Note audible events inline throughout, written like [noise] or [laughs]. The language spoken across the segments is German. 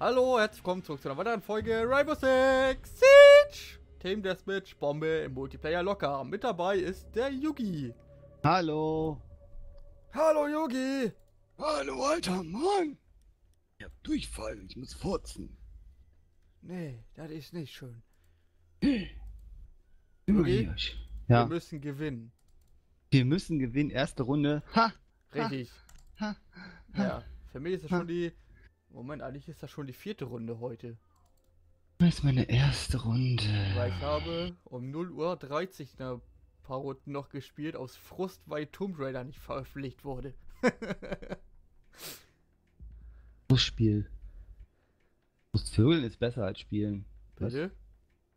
Hallo, herzlich willkommen zurück zu einer weiteren Folge Rainbow Six Siege! Team Deathmatch, Bombe im Multiplayer locker. Mit dabei ist der Yugi. Hallo. Hallo Yugi! Hallo, alter Mann. Ich hab Durchfall, ich muss furzen. Nee, das ist nicht schön. Okay. hier. Wir Ja, müssen gewinnen. wir müssen gewinnen, erste Runde. Ha! Richtig. Ha! Ja, für mich ist das schon die... Moment, eigentlich ist das schon die vierte Runde heute. Das ist meine erste Runde. Weil ich habe um 0 Uhr 30 eine paar Runden noch gespielt, aus Frust, weil Tomb Raider nicht veröffentlicht wurde. [laughs] Das Spiel. Das Vögeln ist besser als Spielen. Was? Bitte?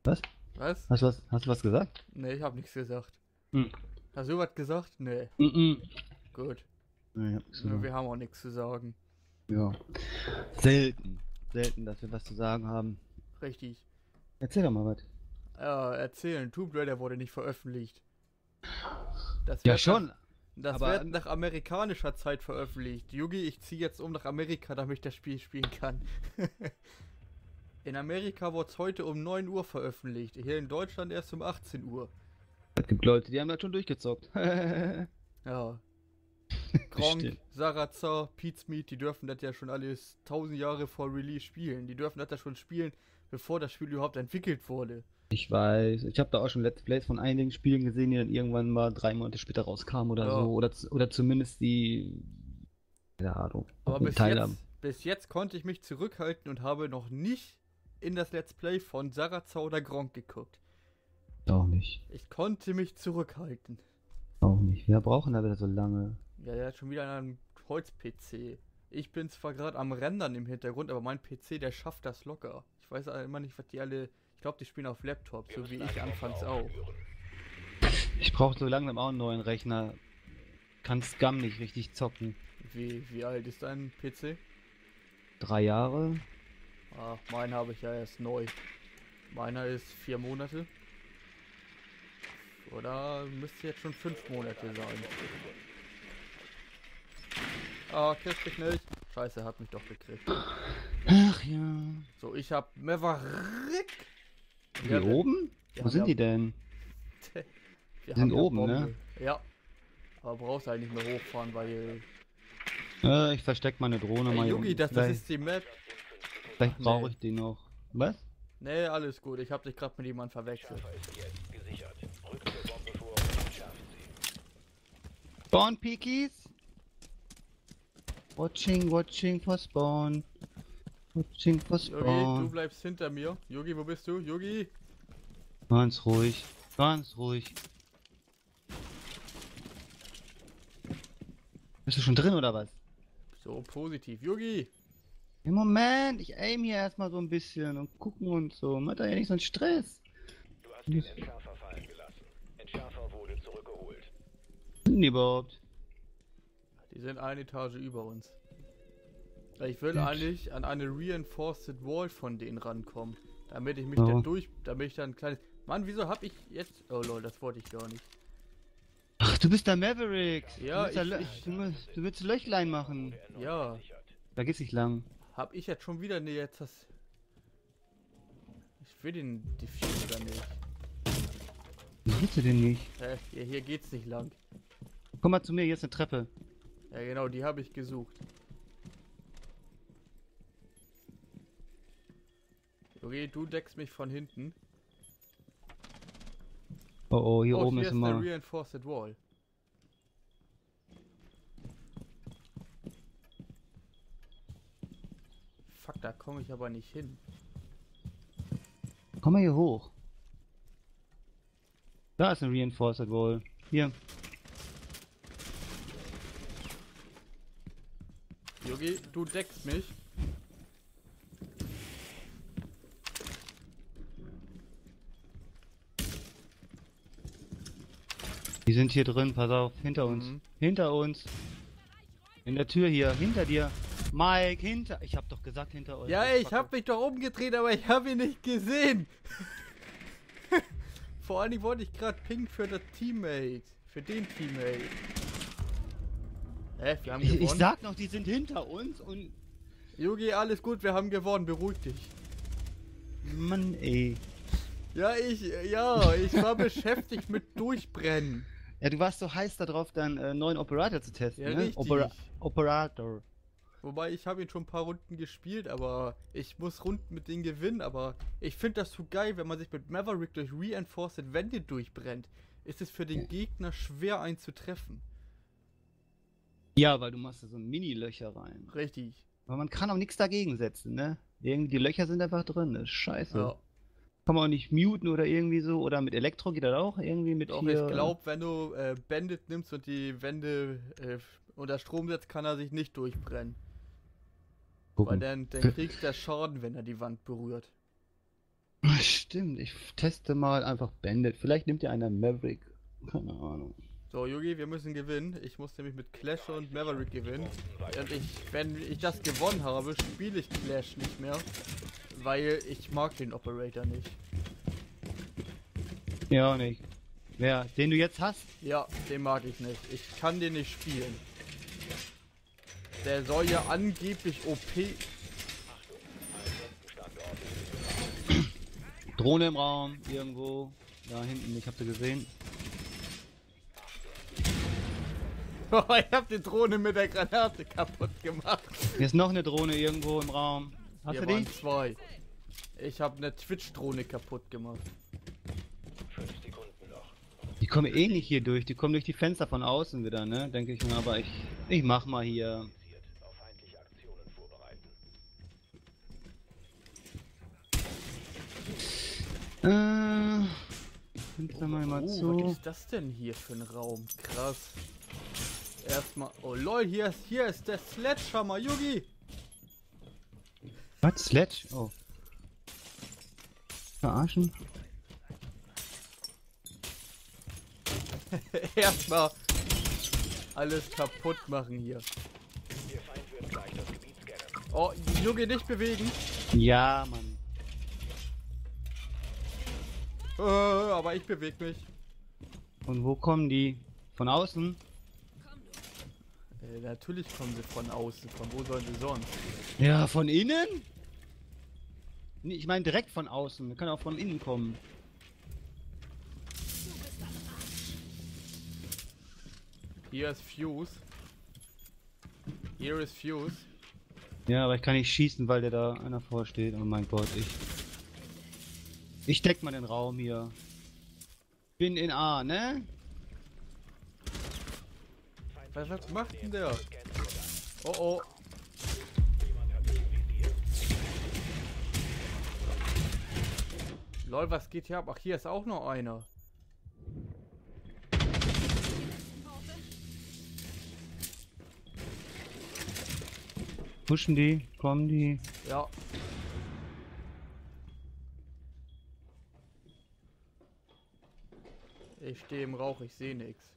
Was? Was? Hast du was, hast du was gesagt? Nee, ich hab nichts gesagt. Hm. Hast du was gesagt? Nee, Mhm. gut. Nee, hab wir haben auch nichts zu sagen. Ja. Selten. Selten, dass wir was zu sagen haben. Richtig. Erzähl doch mal was. Ja, erzählen. Tomb Raider wurde nicht veröffentlicht. Das Ja, schon. Nach, das aber- wird nach amerikanischer Zeit veröffentlicht. Yugi, ich ziehe jetzt um nach Amerika, damit ich das Spiel spielen kann. [laughs] in Amerika wurde es heute um 9 Uhr veröffentlicht. Hier in Deutschland erst um 18 Uhr. Es gibt Leute, die haben das schon durchgezockt. [laughs] Ja. [laughs] Gronk. Sarazar, Pizmeat, die dürfen das ja schon alles 1000 Jahre vor Release spielen. Die dürfen das ja schon spielen, bevor das Spiel überhaupt entwickelt wurde. Ich weiß, ich habe da auch schon Let's Plays von einigen Spielen gesehen, die dann irgendwann mal drei Monate später rauskamen oder Ja. so. Oder, oder zumindest die. Keine Ahnung. Aber bis Teil jetzt, haben. bis jetzt konnte ich mich zurückhalten und habe noch nicht in das Let's Play von Sarazar oder Gronk geguckt. Auch nicht. Ich konnte mich zurückhalten. Auch nicht. Wir brauchen da wieder so lange. Ja, der hat schon wieder einen Holz-PC. Ich bin zwar gerade am Rendern im Hintergrund, aber mein PC, der schafft das locker. Ich weiß immer nicht, was die alle. Ich glaube, die spielen auf Laptop, so wie ich anfangs auch. Ich brauche so langsam auch einen neuen Rechner. Kann Scum nicht richtig zocken. Wie, wie alt ist dein PC? Drei Jahre? Ah, meinen habe ich ja erst neu. Meiner ist vier Monate. Oder müsste jetzt schon fünf Monate sein. Ah, kriegt mich nicht. Scheiße, hat mich doch gekriegt. Ach ja. So, ich hab Maverick. Die Ja, wir- oben? wir Wo haben sind ja- die denn? [laughs] Wir sind haben ja oben, Bombe. ne? Ja. Aber brauchst halt nicht mehr hochfahren, weil. Äh, ich versteck meine Drohne Ey, mal. hier Yugi, das, das ist die Map. vielleicht brauche nee. ich die noch. Was? Nee, alles gut. Ich hab dich gerade mit jemandem verwechselt. Spawn Peakies? Watching, watching for spawn. Watching for Yogi, du spawn. bleibst hinter mir. Yogi, wo bist du? Yogi? Ganz ruhig. Ganz ruhig. Bist du schon drin oder was? So, positiv. Yogi! Im Moment, ich aim hier erstmal so ein bisschen und gucken und so. Macht da ja nicht so einen Stress. Du hast den Entschärfer fallen gelassen. Entschärfer wurde zurückgeholt. Sind die überhaupt? Die sind eine Etage über uns. Ich will eigentlich an eine Reinforced Wall von denen rankommen. Damit ich mich Ja. dann durch. Damit ich dann ein kleines. Mann, wieso hab ich jetzt. Oh lol, das wollte ich gar nicht. Ach, du bist der Maverick. Ja, du, der ich- ich- du, du willst Löchlein machen. Ja. Da geht's nicht lang. Hab ich jetzt schon wieder. Nee, jetzt das. Ich will den Diffuser nicht. Willst du denn nicht? Hä? Hier, hier geht's nicht lang. Komm mal zu mir, hier ist eine Treppe. Ja, genau, die habe ich gesucht. Okay, du deckst mich von hinten. Oh oh, hier oh, oben hier ist immer. Reinforced Wall. Fuck, da komme ich aber nicht hin. Komm mal hier hoch. Da ist eine Reinforced Wall. Hier. Yogi, du deckst mich. Die sind hier drin, pass auf, hinter uns. Mhm. Hinter uns. In der Tür hier, hinter dir. Mike, hinter. Ich hab doch gesagt, hinter euch. Ja, ich habe mich doch umgedreht, aber ich habe ihn nicht gesehen. [laughs] Vor allem wollte ich gerade ping für das Teammate. Für den Teammate. Hä, wir haben Ich, gewonnen? ich sag noch, die sind hinter uns und. Yugi, alles gut, wir haben gewonnen, beruhig dich. Mann, ey. Ja, ich, ja, ich war [laughs] beschäftigt mit Durchbrennen. Ja, du warst so heiß darauf, dann äh, neuen Operator zu testen, Ja, ne? richtig. Opera Operator. Wobei ich habe ihn schon ein paar Runden gespielt, aber ich muss Runden mit denen gewinnen. Aber ich finde das so geil, wenn man sich mit Maverick durch Reinforced Wände durchbrennt. Ist es für den. Gegner schwer einzutreffen. Ja, weil du machst da so Mini-Löcher rein. Richtig. Aber man kann auch nichts dagegen setzen, ne? Irgendwie die Löcher sind einfach drin, das ist scheiße. Ja. Kann man auch nicht muten oder irgendwie so. Oder mit Elektro geht das auch irgendwie mit Doch, hier. ich glaube, wenn du äh, Bandit nimmst und die Wände äh, unter Strom setzt, kann er sich nicht durchbrennen. Weil Gucken. dann, dann Für- kriegt er Schaden, wenn er die Wand berührt. Stimmt, ich teste mal einfach Bandit. Vielleicht nimmt ja einer Maverick. Keine Ahnung. So, Yugi, wir müssen gewinnen. Ich muss nämlich mit Clash und Maverick gewinnen. Und ich, wenn ich das gewonnen habe, spiele ich Clash nicht mehr. Weil ich mag den Operator nicht. Ja, auch nicht. Wer? Den du jetzt hast? Ja, den mag ich nicht. Ich kann den nicht spielen. Der soll ja angeblich OP. Drohne im Raum, irgendwo. Da hinten, ich hab sie gesehen. [laughs] ich hab die Drohne mit der Granate kaputt gemacht. Hier ist noch eine Drohne irgendwo im Raum. Hast Hier du die? zwei. Ich habe eine Twitch-Drohne kaputt gemacht. Fünf Sekunden noch. Die kommen eh nicht hier durch. Die kommen durch die Fenster von außen wieder, ne? Denke ich mir. Aber ich, ich mach mal hier. Äh. Fenster mal mal Oh, was zu. ist das denn hier für ein Raum? Krass. Erstmal. Oh lol, hier ist, hier ist der Sledgehammer, Yugi! Was? Sledge? Oh. Verarschen? [laughs] Erstmal alles kaputt machen hier. Oh, Yugi, nicht bewegen. Ja, Mann. Äh, aber ich bewege mich. Und wo kommen die? Von außen? Natürlich kommen sie von außen. Von wo sollen sie sonst? Ja, von innen? Nee, ich meine direkt von außen. Wir können auch von innen kommen. Hier ist Fuse. Hier ist Fuse. Ja, aber ich kann nicht schießen, weil der da einer vorsteht. Oh mein Gott, ich. Ich deck mal den Raum hier. Bin in A, ne? Was, was macht denn der? Oh oh. Lol, was geht hier ab? Ach, hier ist auch noch einer. Pushen die, kommen die. Ja. Ich stehe im Rauch, ich sehe nichts.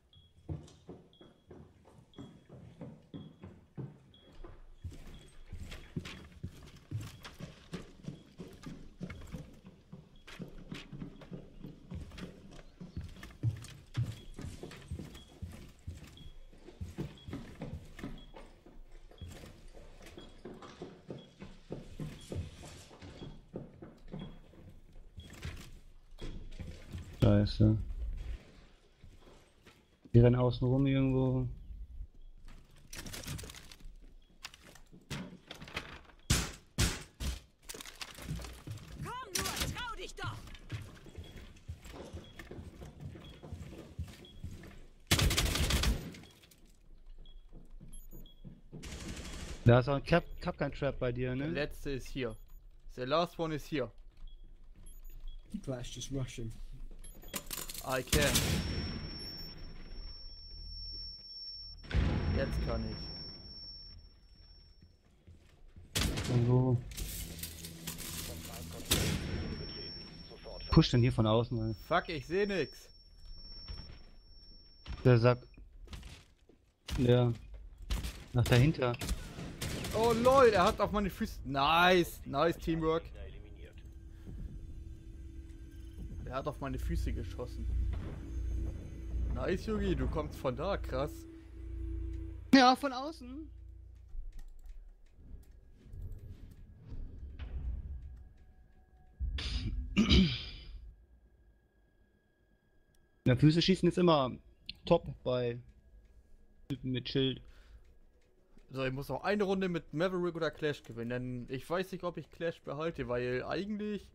Scheiße. Die rennen außen rum irgendwo. Komm nur, trau dich doch! Da ist auch ein Cap Capcan Trap bei dir, Der ne? letzte ist hier. The last one is here. Flash, just rush him. I can. Jetzt kann ich. Sofort Push den hier von außen rein. Fuck, ich sehe nix. Der Sack. Der. Nach dahinter. Oh lol, er hat auf meine Füße. Nice, nice Teamwork. Er hat auf meine Füße geschossen. Nice, Yugi, du kommst von da, krass. Ja, von außen. [clears throat] Na, Füße schießen ist immer top bei Typen mit Schild. So, ich muss noch eine Runde mit Maverick oder Clash gewinnen, denn ich weiß nicht, ob ich Clash behalte, weil eigentlich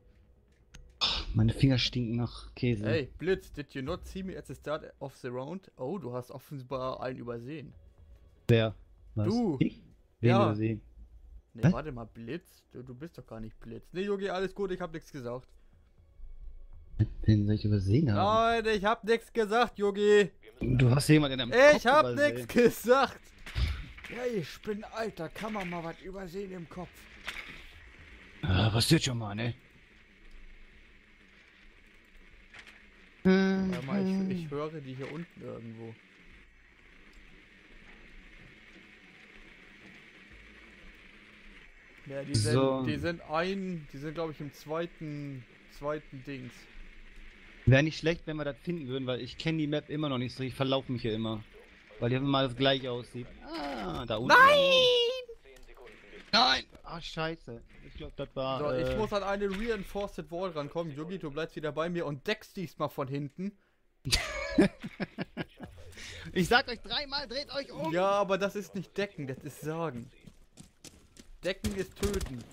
meine Finger stinken nach Käse. Hey, Blitz, did you not see me at the start of the round? Oh, du hast offenbar einen übersehen. Wer? Was? Du. Ich? Wen Ja. übersehen? Ne, Was? warte mal, Blitz? Du, du bist doch gar nicht Blitz. Ne, Yogi, alles gut, ich hab nichts gesagt. Den soll ich übersehen haben? Nein, ich hab nichts gesagt, Yogi. Du hast jemanden in deinem Ich Kopf hab nichts gesagt. Ja, ich bin alter, kann man mal was übersehen im Kopf. Ah, passiert schon mal, ne? Warte mal, ich, ich höre die hier unten irgendwo. Ja, die sind, So. die sind ein, die sind glaube ich im zweiten, zweiten Dings. Wäre nicht schlecht, wenn wir das finden würden, weil ich kenne die Map immer noch nicht so. Ich verlaufe mich hier immer. Weil die immer das gleiche aussieht. Ah, da unten. Nein! Ah, scheiße. Ich glaube, das war. So, äh, ich muss an eine Reinforced Wall rankommen. Yogi, du bleibst wieder bei mir und deckst diesmal von hinten. [laughs] ich sag euch dreimal, dreht euch um! Ja, aber das ist nicht decken, das ist sagen. Decken ist töten.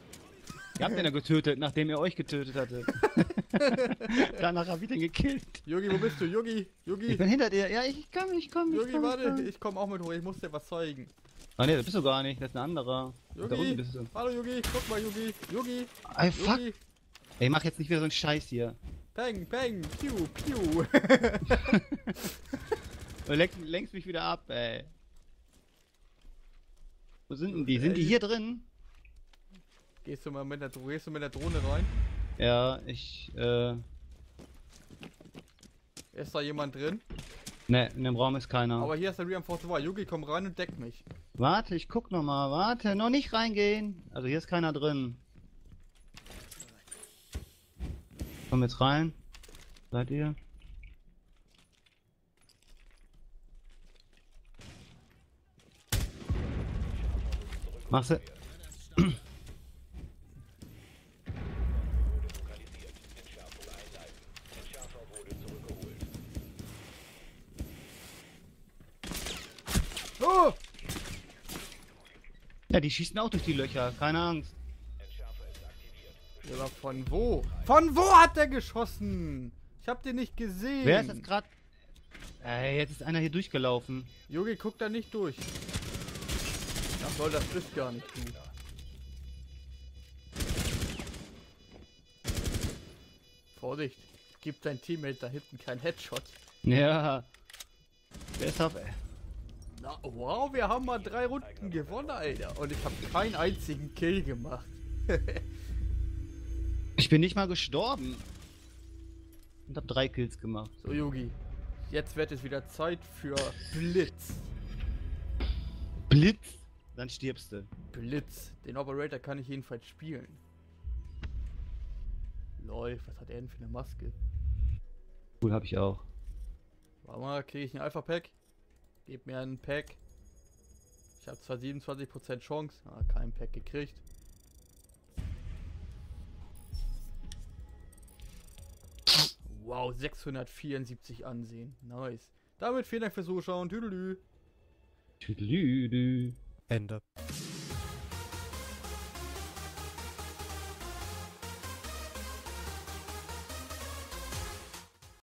Ihr habt den ja getötet, nachdem er euch getötet hatte. [laughs] Danach hab ich den gekillt. Yogi, wo bist du? Yogi, Ich Yogi, bin hinter dir. Ja, ich komm, ich komm. Ich Yogi, komm, ich warte, komm. ich komm auch mit hoch, ich muss dir was zeigen. Ah ne, das bist du gar nicht. Das ist ein anderer. Da unten Yogi, bist du. hallo Yogi, guck mal Yogi, Yogi, Ey, fuck. Yogi, Ey, mach jetzt nicht wieder so einen Scheiß hier. peng, peng, piu, piu. [laughs] Du lenkst, lenkst mich wieder ab, ey. Wo sind denn die? Sind die Ey. hier drin? gehst du mal mit der, gehst du mit der Drohne rein? Ja, ich, äh. Ist da jemand drin? Ne, in dem Raum ist keiner. Aber hier ist der Reinforced Wall. Yogi, komm rein und deck mich. Warte, ich guck noch mal. Warte, noch nicht reingehen. Also hier ist keiner drin. Komm jetzt rein. Seid ihr? Machst [clears throat] Oh! Ja, die schießen auch durch die Löcher. Keine Angst. Aber von wo? Von wo hat der geschossen? Ich hab den nicht gesehen. Wer ist jetzt gerade? Ey, jetzt ist einer hier durchgelaufen. Yogi, guck da nicht durch. Ach soll, das bist gar nicht du. Vorsicht, gib dein Teammate da hinten keinen Headshot. Ja. Wer ist auf. Na, wow, wir haben mal drei Runden gewonnen, Alter. Und ich habe keinen einzigen Kill gemacht. [laughs] Ich bin nicht mal gestorben. Und hab drei Kills gemacht. So, Yogi, jetzt wird es wieder Zeit für Blitz. Blitz! Dann stirbst du. Blitz. Den Operator kann ich jedenfalls spielen. Läuft, was hat er denn für eine Maske? Cool, hab ich auch. Warte mal, kriege ich ein Alpha-Pack? Gib mir ein Pack. Ich habe zwar 27% Chance, aber kein Pack gekriegt. Wow, 674 Ansehen. Nice. Damit vielen Dank fürs Zuschauen. Tüdelü. Tüdelüdü. Ende.